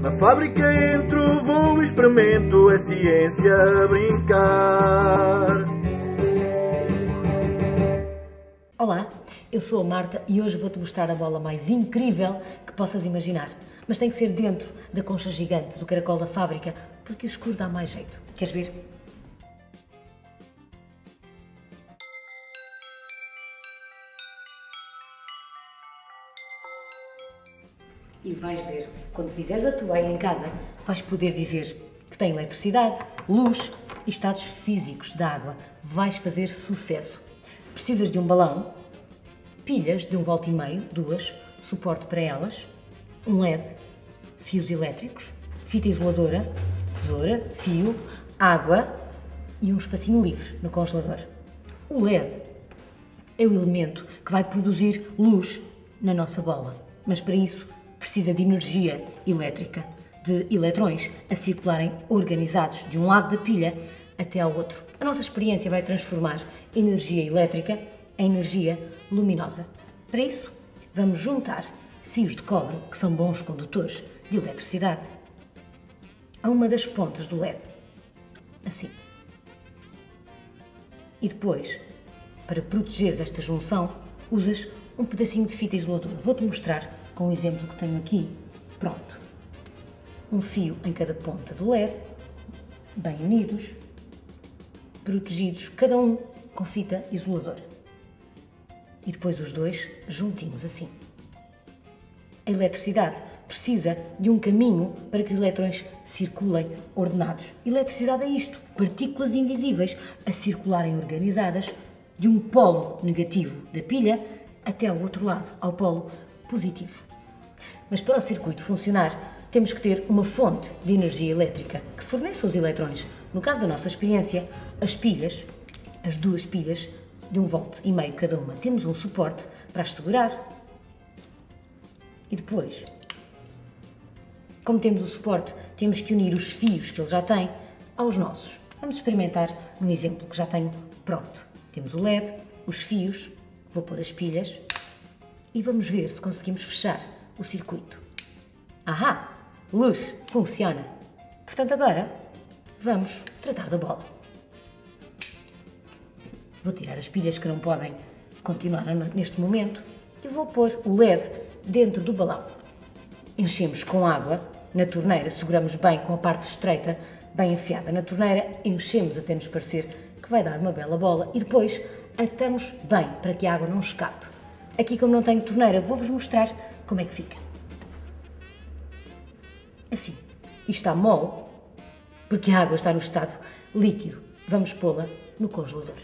Na fábrica entro, vou, experimento, é ciência a brincar. Olá, eu sou a Marta e hoje vou-te mostrar a bola mais incrível que possas imaginar. Mas tem que ser dentro da concha gigante do caracol da fábrica, porque o escuro dá mais jeito. Queres ver? E vais ver, quando fizeres a tua em casa, vais poder dizer que tem eletricidade, luz e estados físicos da água. Vais fazer sucesso. Precisas de um balão, pilhas de um volt e meio, duas, suporte para elas, um LED, fios elétricos, fita isoladora, tesoura, fio, água e um espacinho livre no congelador. O LED é o elemento que vai produzir luz na nossa bola, mas para isso precisa de energia elétrica, de eletrões a circularem organizados de um lado da pilha até ao outro. A nossa experiência vai transformar energia elétrica em energia luminosa. Para isso, vamos juntar fios de cobre, que são bons condutores de eletricidade, a uma das pontas do LED. Assim. E depois, para protegeres esta junção, usas um pedacinho de fita isoladora. Vou-te mostrar com o exemplo que tenho aqui. Pronto. Um fio em cada ponta do LED, bem unidos, protegidos, cada um com fita isoladora. E depois os dois juntinhos assim. A eletricidade precisa de um caminho para que os eletrões circulem ordenados. Eletricidade é isto: partículas invisíveis a circularem organizadas de um polo negativo da pilha até ao outro lado, ao polo positivo. Mas para o circuito funcionar, temos que ter uma fonte de energia elétrica que forneça os eletrões. No caso da nossa experiência, as pilhas, as duas pilhas de um volt e meio cada uma, temos um suporte para as segurar. E depois, como temos o suporte, temos que unir os fios que ele já tem aos nossos. Vamos experimentar no exemplo que já tenho pronto. Temos o LED, os fios, vou pôr as pilhas e vamos ver se conseguimos fechar o circuito. Ahá! Luz! Funciona! Portanto, agora vamos tratar da bola. Vou tirar as pilhas que não podem continuar neste momento e vou pôr o LED dentro do balão. Enchemos com água na torneira, seguramos bem com a parte estreita, bem enfiada na torneira, enchemos até nos parecer que vai dar uma bela bola e depois atamos bem para que a água não escape. Aqui, como não tenho torneira, vou-vos mostrar como é que fica. Assim. E está mole, porque a água está no estado líquido. Vamos pô-la no congelador.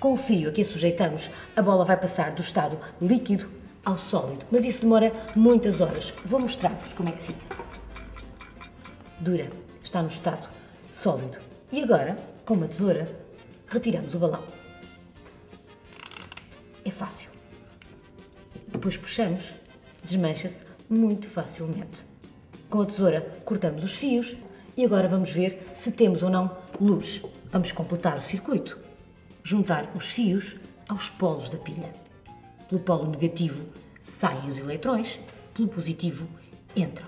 Com o fio a que a sujeitamos, a bola vai passar do estado líquido ao sólido, mas isso demora muitas horas. Vou mostrar-vos como é que fica. Dura, está no estado sólido. E agora, com uma tesoura, retiramos o balão. É fácil. Depois puxamos, desmancha-se muito facilmente. Com a tesoura cortamos os fios e agora vamos ver se temos ou não luz. Vamos completar o circuito. Juntar os fios aos polos da pilha. Pelo polo negativo saem os eletrões, pelo positivo entram.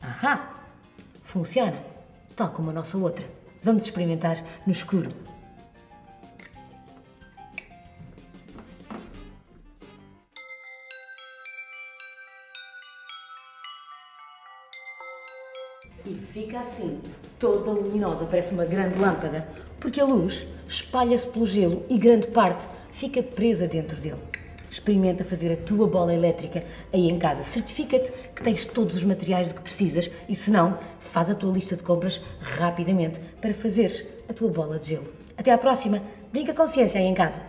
Ahá! Funciona, tal como a nossa outra. Vamos experimentar no escuro. E fica assim, toda luminosa, parece uma grande lâmpada, porque a luz espalha-se pelo gelo e grande parte fica presa dentro dele. Experimenta fazer a tua bola elétrica aí em casa. Certifica-te que tens todos os materiais de que precisas e, se não, faz a tua lista de compras rapidamente para fazeres a tua bola de gelo. Até à próxima. Brinca com ciência aí em casa.